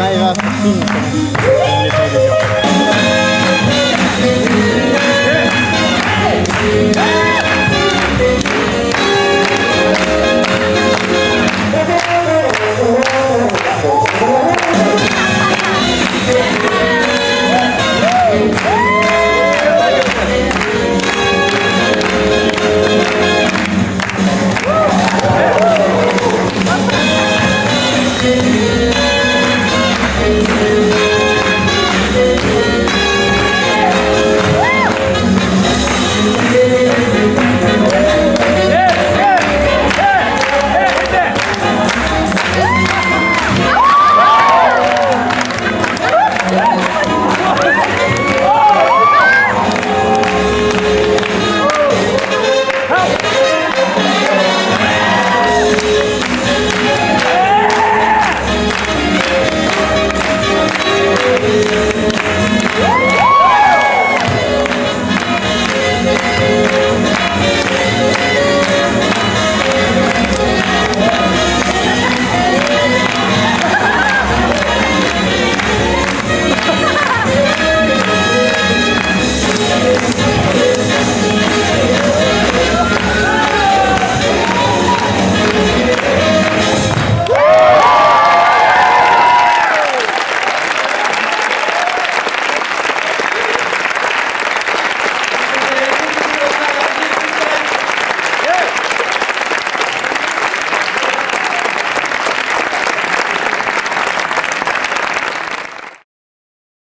前は筋肉ね。